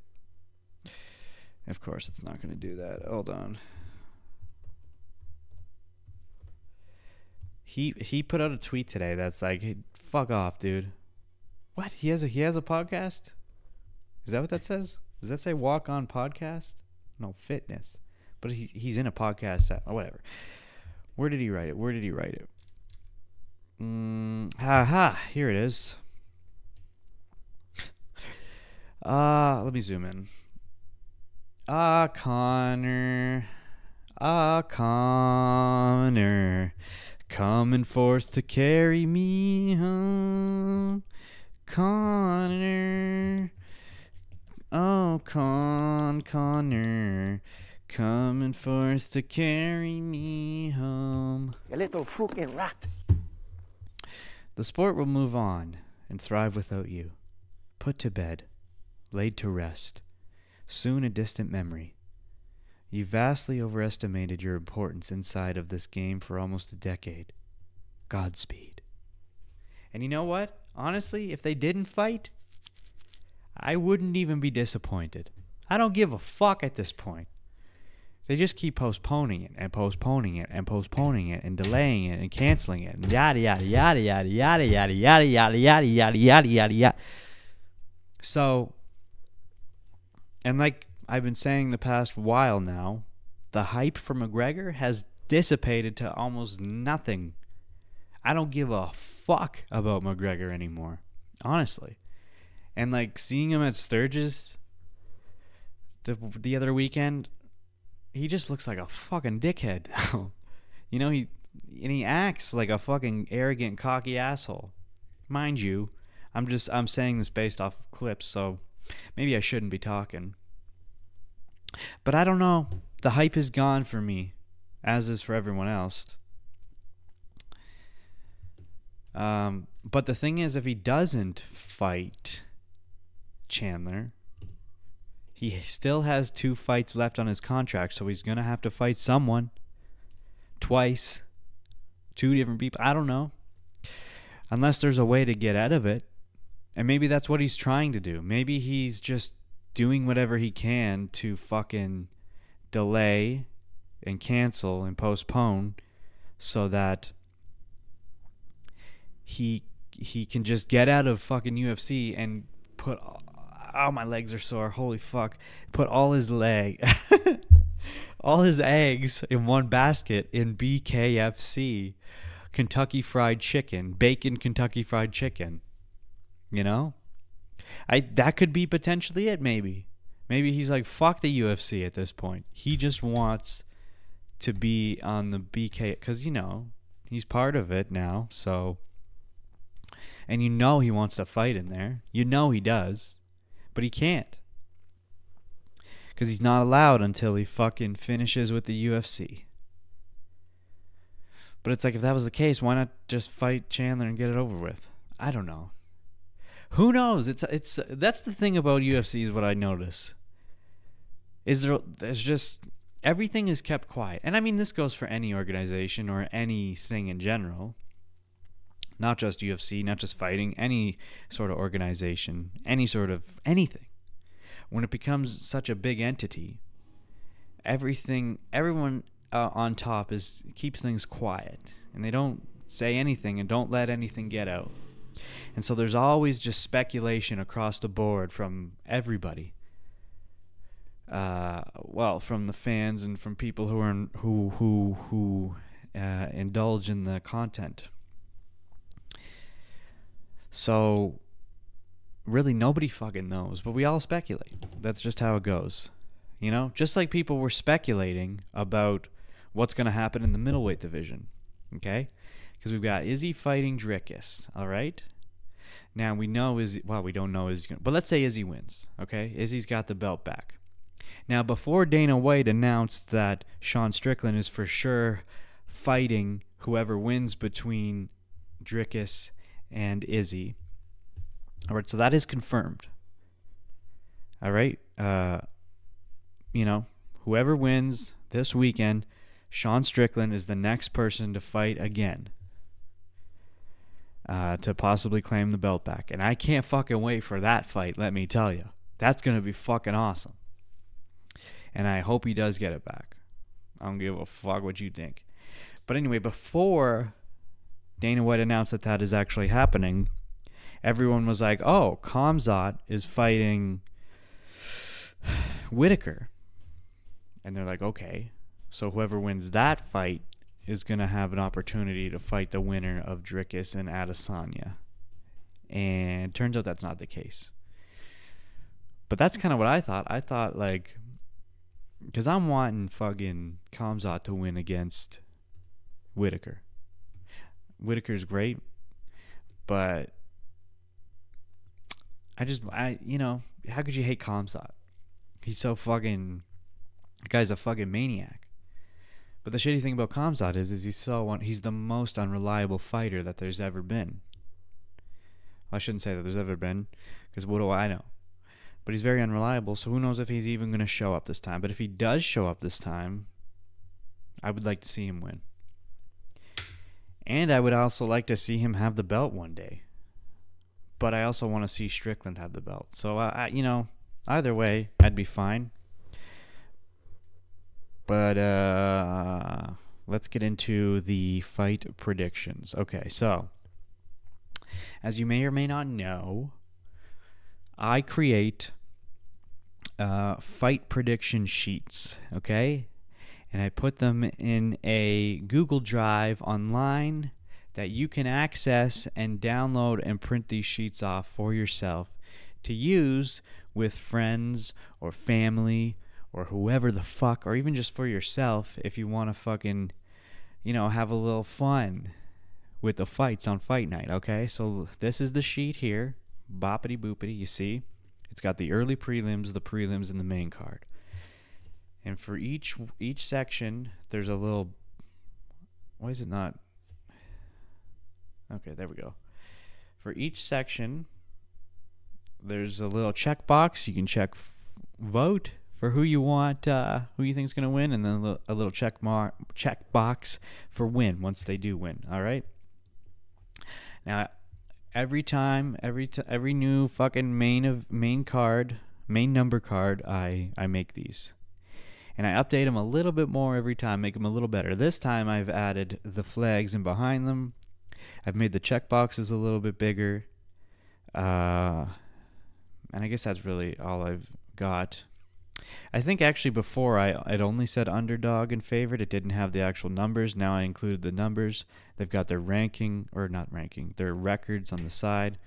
Of course, it's not going to do that. Hold on. He he put out a tweet today that's like Fuck off, dude. What? He has a he has a podcast? Is that what that says? Does that say walk on podcast? No, fitness. But he he's in a podcast app, or whatever. Where did he write it? Where did he write it? Mm, ha ha, here it is. Uh, let me zoom in. Ah, Conor. Ah, Conor. Coming forth to carry me home. Conor. Oh, Con, Conor. Coming forth to carry me home. You little fucking rat. The sport will move on and thrive without you. Put to bed, laid to rest, soon a distant memory. You vastly overestimated your importance inside of this game for almost a decade. Godspeed. And you know what? Honestly, if they didn't fight, I wouldn't even be disappointed. I don't give a fuck at this point. They just keep postponing it and postponing it and postponing it and delaying it and canceling it and yada yada yada yada yada yada yada yada yada yada yada yada yada. So, and like I've been saying the past while now, the hype for McGregor has dissipated to almost nothing. I don't give a fuck about McGregor anymore, honestly. And like seeing him at Sturgis the, the other weekend, he just looks like a fucking dickhead. you know, he and he acts like a fucking arrogant, cocky asshole. Mind you, I'm just I'm saying this based off of clips, so maybe I shouldn't be talking. But I don't know. The hype is gone for me, as is for everyone else. Um, but the thing is, if he doesn't fight Chandler, he still has two fights left on his contract, so he's going to have to fight someone twice. Two different people. I don't know. Unless there's a way to get out of it. And maybe that's what he's trying to do. Maybe he's just doing whatever he can to fucking delay and cancel and postpone so that he he can just get out of fucking UFC and put oh my legs are sore. Holy fuck. Put all his leg all his eggs in one basket in BKFC Kentucky fried chicken bacon Kentucky fried chicken you know? I that could be potentially it maybe. Maybe he's like fuck the UFC at this point. He just wants to be on the BK cuz you know he's part of it now so and you know he wants to fight in there. You know he does. But he can't. Because he's not allowed until he fucking finishes with the UFC. But it's like, if that was the case, why not just fight Chandler and get it over with? I don't know. Who knows? It's it's that's the thing about UFC is what I notice. Is there there's just everything is kept quiet. And I mean this goes for any organization or anything in general not just UFC, not just fighting, any sort of organization, any sort of anything. When it becomes such a big entity, everything, everyone uh, on top is keeps things quiet, and they don't say anything and don't let anything get out. And so there's always just speculation across the board from everybody. Uh, well, from the fans and from people who are in, who who who uh, indulge in the content. So really nobody fucking knows, but we all speculate. That's just how it goes. You know, just like people were speculating about what's going to happen in the middleweight division. Okay? Because we've got Izzy fighting Dricus, all right? Now we know Izzy, well, we don't know Izzy, but let's say Izzy wins, okay? Izzy's got the belt back. Now, before Dana White announced that Sean Strickland is for sure fighting whoever wins between Dricus and Izzy. All right, so that is confirmed. All right, uh, you know, whoever wins this weekend, Sean Strickland is the next person to fight again. Uh, to possibly claim the belt back. And I can't fucking wait for that fight, let me tell you. That's going to be fucking awesome. And I hope he does get it back. I don't give a fuck what you think. But anyway, before Dana White announced that that is actually happening, everyone was like, "Oh, Khamzat is fighting Whitaker," and they're like, "Okay, so whoever wins that fight is gonna have an opportunity to fight the winner of Dricus and Adesanya." And turns out that's not the case. But that's kind of what I thought. I thought like, because I'm wanting fucking Khamzat to win against Whitaker. Whitaker's great, but I just I you know how could you hate Khamzat? He's so fucking. The guy's a fucking maniac. But the shitty thing about Khamzat is, is he's so un, he's the most unreliable fighter that there's ever been. I shouldn't say that there's ever been, because what do I know? But he's very unreliable, so who knows if he's even going to show up this time. But if he does show up this time, I would like to see him win. And I would also like to see him have the belt one day. But I also want to see Strickland have the belt. So, I, you know, either way, I'd be fine. But uh, let's get into the fight predictions. Okay, so as you may or may not know, I create uh, fight prediction sheets, okay? And I put them in a Google Drive online that you can access and download and print these sheets off for yourself to use with friends or family or whoever the fuck, or even just for yourself if you want to fucking, you know, have a little fun with the fights on fight night, okay? So this is the sheet here boppity boopity, you see? It's got the early prelims, the prelims, and the main card. And for each each section, there's a little. Why is it not? Okay, there we go. For each section, there's a little checkbox. You can check vote for who you want, uh, who you think is going to win, and then a little, check mark check box for win once they do win. All right. Now, every time, every t- every new fucking main of main card, main number card, I I make these, and I update them a little bit more every time, make them a little better. This time, I've added the flags in behind them. I've made the check boxes a little bit bigger, uh, and I guess that's really all I've got. I think actually before I I'd only said underdog and favorite. It didn't have the actual numbers. Now I included the numbers. They've got their ranking or not ranking, their records on the side.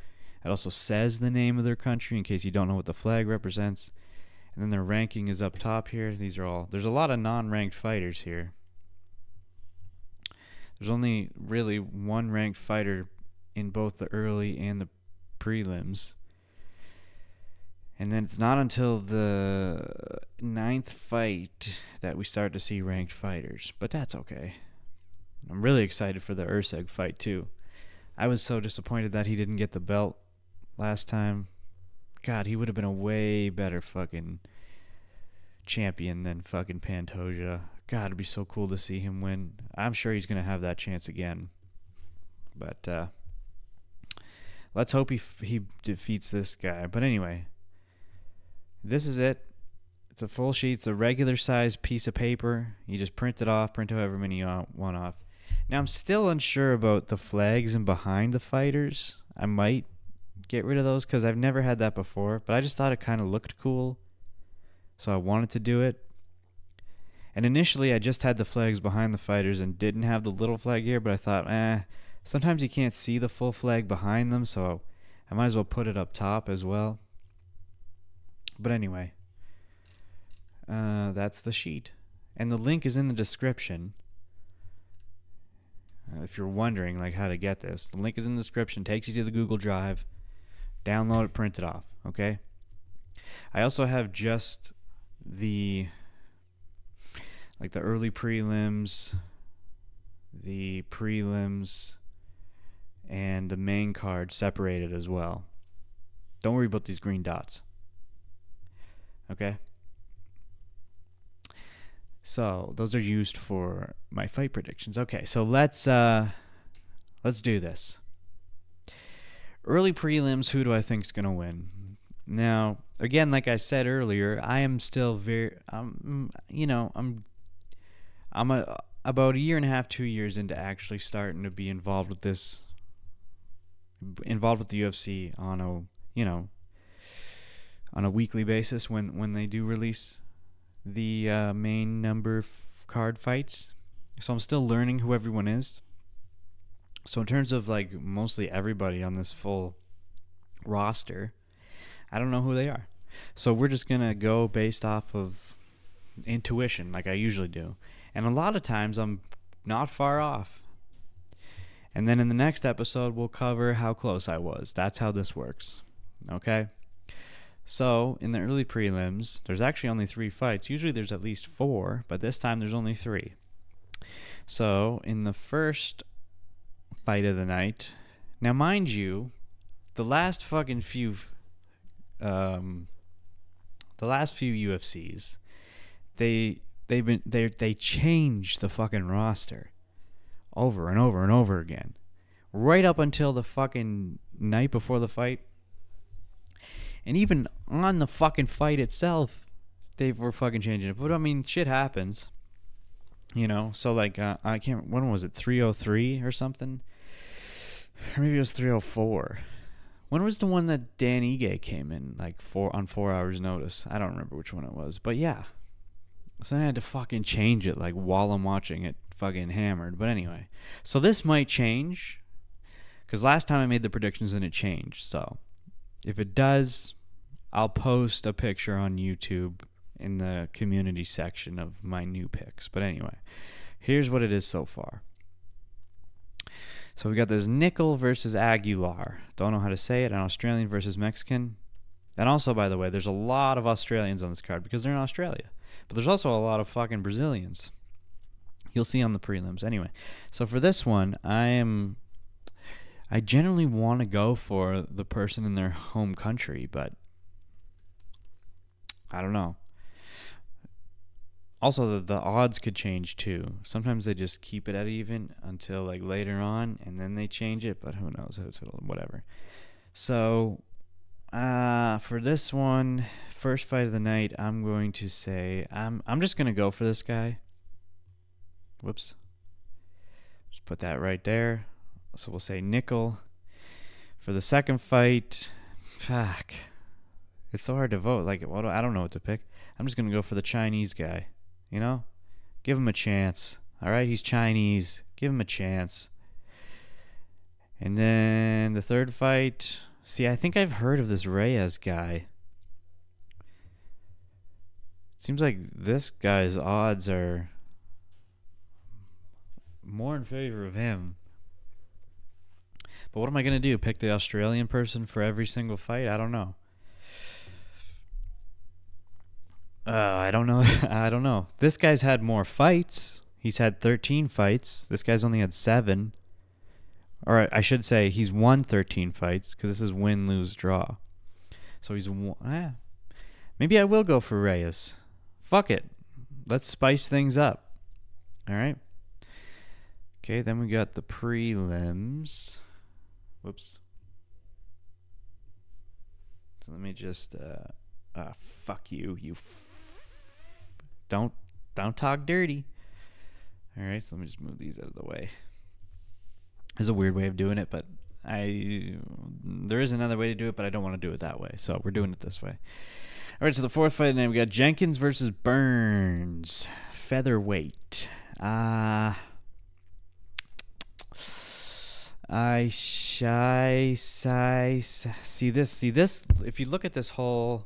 It also says the name of their country in case you don't know what the flag represents. And then their ranking is up top here. These are all there's a lot of non-ranked fighters here. There's only really one ranked fighter in both the early and the prelims. And then it's not until the ninth fight that we start to see ranked fighters. But that's okay. I'm really excited for the Erceg fight, too. I was so disappointed that he didn't get the belt last time. God, he would have been a way better fucking champion than fucking Pantoja. God, it'd be so cool to see him win. I'm sure he's to have that chance again. But uh, let's hope he, f- he defeats this guy. But anyway, this is it. It's a full sheet. It's a regular size piece of paper. You just print it off, print however many you want off. Now, I'm still unsure about the flags and behind the fighters. I might get rid of those because I've never had that before, but I just thought it kind of looked cool. So I wanted to do it. And initially, I just had the flags behind the fighters and didn't have the little flag here, but I thought, eh, sometimes you can't see the full flag behind them, so I might as well put it up top as well. But anyway, uh, that's the sheet. And the link is in the description. Uh, if you're wondering like how to get this, the link is in the description. Takes you to the Google Drive. Download it, print it off. Okay. I also have just the like the early prelims, the prelims, and the main card separated as well. Don't worry about these green dots. Okay. So those are used for my fight predictions. Okay, so let's uh let's do this. Early prelims, who do I think is gonna win? Now, again, like I said earlier, I am still very um you know, I'm I'm a about a year and a half, two years into actually starting to be involved with this, involved with the UFC on a you know on a weekly basis when when they do release the uh, main number f- card fights. So I'm still learning who everyone is. So in terms of like mostly everybody on this full roster, I don't know who they are. So we're just gonna go based off of intuition, like I usually do. And a lot of times I'm not far off. And then in the next episode, we'll cover how close I was. That's how this works. Okay? So, in the early prelims, there's actually only three fights. Usually there's at least four, but this time there's only three. So, in the first fight of the night, now mind you, the last fucking few, um, the last few UFCs, they they've been they they change the fucking roster over and over and over again, right up until the fucking night before the fight. And even on the fucking fight itself, they were fucking changing it. But I mean, shit happens. You know, so like uh, I can't. When was it? Three oh three or something, or maybe it was three oh four. When was the one that Dan Ige came in like four on four hours notice? I don't remember which one it was, but yeah. So then I had to fucking change it like while I'm watching it fucking hammered. But anyway, so this might change because last time I made the predictions and it changed. So if it does, I'll post a picture on YouTube in the community section of my new picks. But anyway, here's what it is so far. So we got this Nicoll versus Aguilar. Don't know how to say it. An Australian versus Mexican. And also, by the way, there's a lot of Australians on this card because they're in Australia. But there's also a lot of fucking Brazilians. You'll see on the prelims. Anyway, so for this one, I am. I generally want to go for the person in their home country, but I don't know. Also, the, the odds could change too. Sometimes they just keep it at even until like later on, and then they change it. But who knows? Whatever. So, uh, for this one, first fight of the night, I'm going to say I'm I'm just gonna go for this guy. Whoops. Just put that right there. So we'll say Nicoll. For the second fight, fuck. It's so hard to vote. Like, I don't know what to pick. I'm just gonna go for the Chinese guy. You know, give him a chance. All right, he's Chinese. Give him a chance. And then the third fight. See, I think I've heard of this Reyes guy. Seems like this guy's odds are more in favor of him. But what am I going to do? Pick the Australian person for every single fight? I don't know. Uh, I don't know. I don't know. This guy's had more fights. He's had 13 fights. This guy's only had 7. Or I should say he's won 13 fights because this is win, lose, draw. So he's won. Ah, maybe I will go for Reyes. Fuck it. Let's spice things up. All right. Okay, then we got the prelims. Whoops. So let me just uh ah fuck you, you don't don't talk dirty. All right, so let me just move these out of the way. There's a weird way of doing it, but I there is another way to do it, but I don't want to do it that way. So we're doing it this way. All right, so the fourth fight name we got Jenkins versus Burns, featherweight. Uh I shy shy see this see this if you look at this whole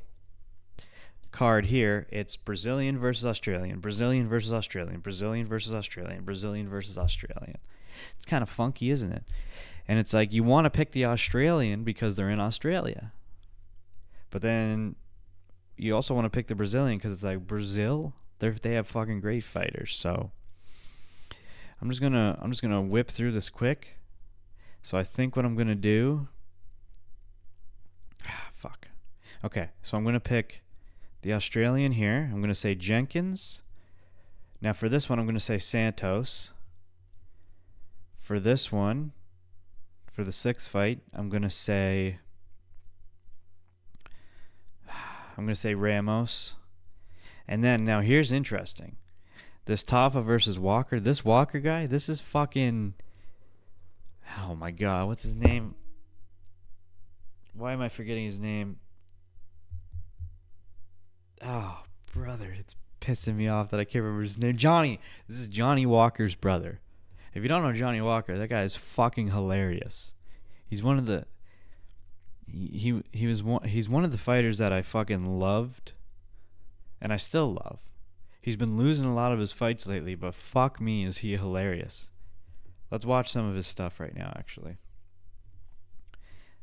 card here it's Brazilian versus Australian Brazilian versus Australian Brazilian versus Australian Brazilian versus Australian it's kind of funky isn't it and it's like you want to pick the Australian because they're in Australia but then you also want to pick the Brazilian because it's like Brazil they they have fucking great fighters so I'm just gonna I'm just gonna whip through this quick so I think what I'm going to do. Ah, fuck. Okay, so I'm going to pick the Australian here. I'm going to say Jenkins. Now for this one, I'm going to say Santos. For this one, for the sixth fight, I'm going to say. I'm going to say Ramos. And then, now here's interesting. This Tafa versus Walker. This Walker guy, this is fucking. Oh my god, what's his name? Why am I forgetting his name? Oh, brother, it's pissing me off that I can't remember his name. Johnny. This is Johnny Walker's brother. If you don't know Johnny Walker, that guy is fucking hilarious. He's one of the he he, was one he's one of the fighters that I fucking loved and I still love. He's been losing a lot of his fights lately, but fuck me is he hilarious. Let's watch some of his stuff right now actually.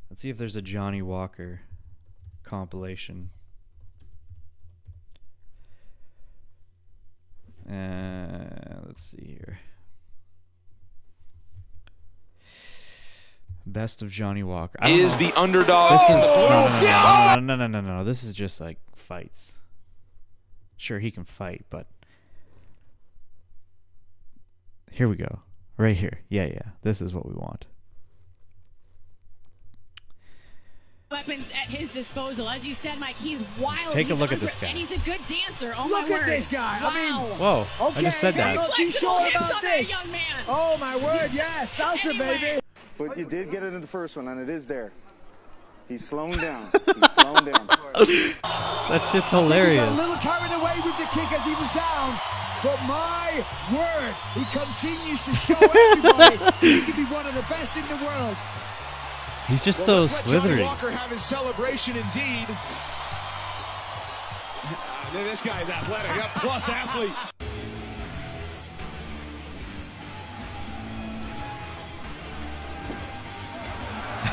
Let's see if there's a Johnny Walker compilation. Uh, let's see here. Best of Johnny Walker. Is know. the underdog- This is no, no, no, no, no, no, no, no, no. This is just like fights. Sure, he can fight, but here we go. Right here. Yeah, yeah. This is what we want. Weapons at his disposal. As you said, Mike, he's wild. Take a he's look at this guy. And he's a good dancer. Oh Look my at this guy. I mean- Wow. Whoa! I just said that. I'm not too Flexible sure about on this. young man. Oh my word, yes, salsa baby. But you did get it in the first one, and it is there. He's slowing down. He's slowing down. That shit's He got a little carried away with the kick as he was down. But my word, he continues to show everybody he can be one of the best in the world. He's just Well, so slithery. Walker have his celebration indeed. Ah, this guy's athletic, a plus athlete.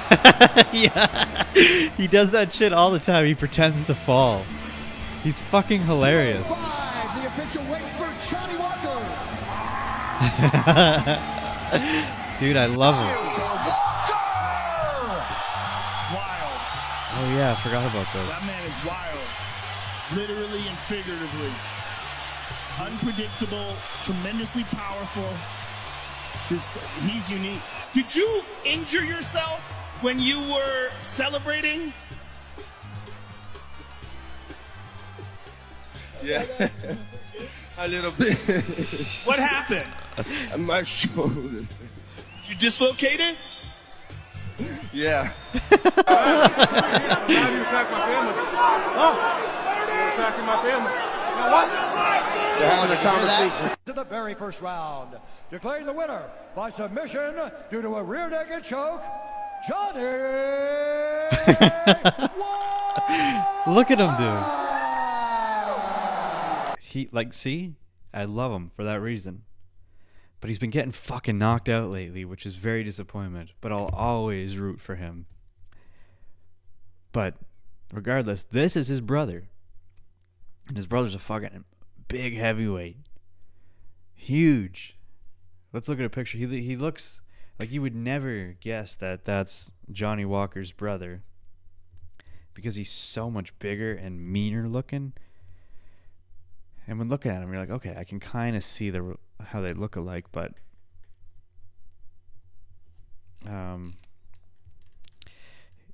yeah. He does that shit all the time. He pretends to fall. He's fucking hilarious. Five, the official for Johnny Walker. Dude, I love him. Oh yeah, I forgot about this. That man is wild, literally and figuratively. Unpredictable, tremendously powerful. Just, he's unique. Did you injure yourself when you were celebrating? Yeah. a little bit. What happened? My shoulder. You dislocated? Yeah. How do you attack my family? Oh, you're attacking my family. Now what? They're having a conversation. To the very first round, declaring the winner by submission due to a rear naked choke, Johnny. Look at him, dude. He like see, I love him for that reason. But he's been getting fucking knocked out lately, which is very disappointment. But I'll always root for him. But regardless, this is his brother. And his brother's a fucking big heavyweight. Huge. Let's look at a picture. He he looks like you would never guess that that's Johnny Walker's brother because he's so much bigger and meaner looking. And when looking at him, you're like, okay, I can kind of see the how they look alike, but um,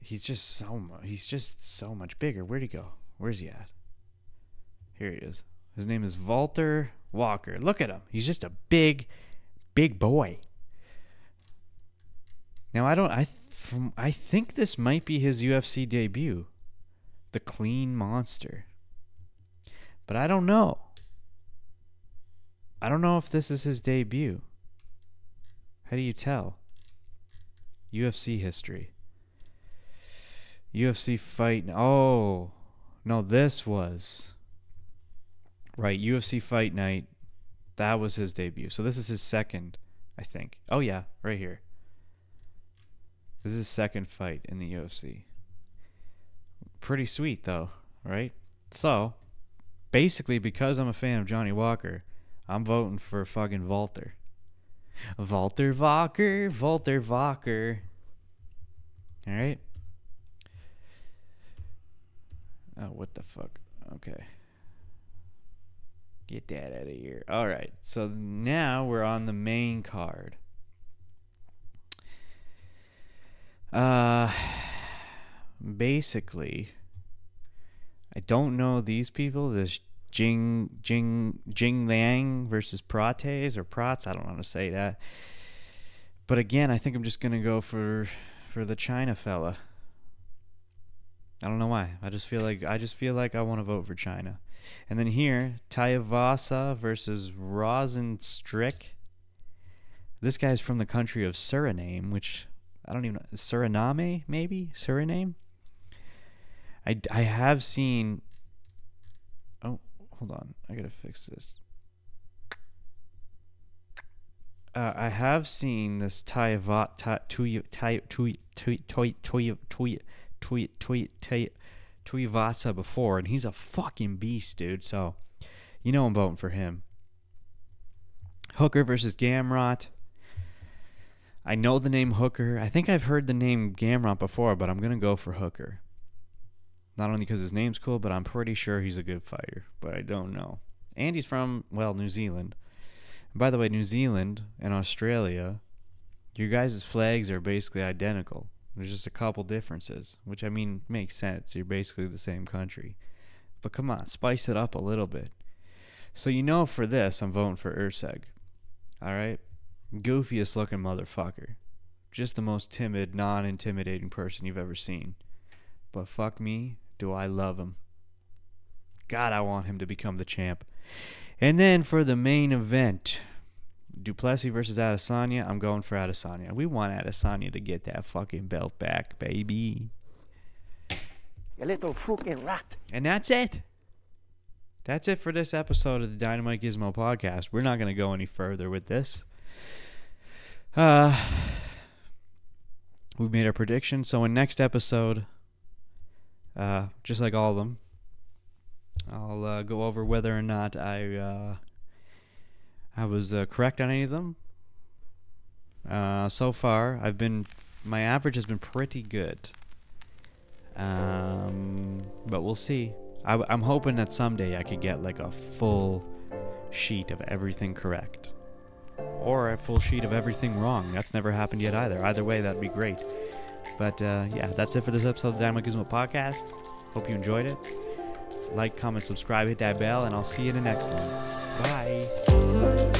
he's just so mu- he's just so much bigger. Where'd he go? Where's he at? Here he is. His name is Walter Walker. Look at him. He's just a big, big boy. Now I don't. I from I think this might be his UFC debut, the Clean Monster. But I don't know. I don't know if this is his debut. How do you tell? UFC history. UFC fight. Oh, no, this was. Right, UFC fight night. That was his debut. So this is his second, I think. Oh, yeah, right here. This is his second fight in the UFC. Pretty sweet, though, right? So, basically, because I'm a fan of Johnny Walker, I'm voting for fucking Walter. Walter Walker, Walter Walker. All right. Oh, what the fuck? Okay. Get that out of here. All right. So now we're on the main card. Uh basically I don't know these people. This Jing Jing Jing Liang versus Prates or Prats. I don't how to say that. But again, I think I'm just gonna go for for the China fella. I don't know why. I just feel like I just feel like I want to vote for China. And then here, Tayavasa versus Rosenstrick. This guy's from the country of Suriname, which I don't even know. Suriname, maybe? Suriname? I, I have seen. Hold on. I gotta fix this. Uh, I have seen this Taivat Tuivasa before, and he's a fucking beast, dude. So, you know I'm voting for him. Hooker versus Gamrot. I know the name Hooker. I think I've heard the name Gamrot before, but I'm gonna go for Hooker. Not only because his name's cool, but I'm pretty sure he's a good fighter. But I don't know. And he's from well, New Zealand. And By the way, New Zealand and Australia, your guys' flags are basically identical. There's just a couple differences, which I mean makes sense. You're basically the same country. But come on, spice it up a little bit. So you know for this, I'm voting for Erceg. Alright? Goofiest looking motherfucker. Just the most timid, non intimidating person you've ever seen. But fuck me, do I love him. God, I want him to become the champ. And then for the main event, Du Plessis versus Adesanya. I'm going for Adesanya. We want Adesanya to get that fucking belt back, baby. You little fucking rat. And that's it. That's it for this episode of the Dynamite Gizmo podcast. We're not going to go any further with this. Uh, we made our prediction. So in next episode, uh, just like all of them, I'll uh, go over whether or not I uh, I was uh, correct on any of them. Uh, so far, I've been my average has been pretty good. Um, but we'll see. I, I'm hoping that someday I could get like a full sheet of everything correct, or a full sheet of everything wrong. That's never happened yet either. Either way, that'd be great. But uh, yeah, that's it for this episode of the Dynamite Gizmo podcast. Hope you enjoyed it. Like, comment, subscribe, hit that bell, and I'll see you in the next one. Bye.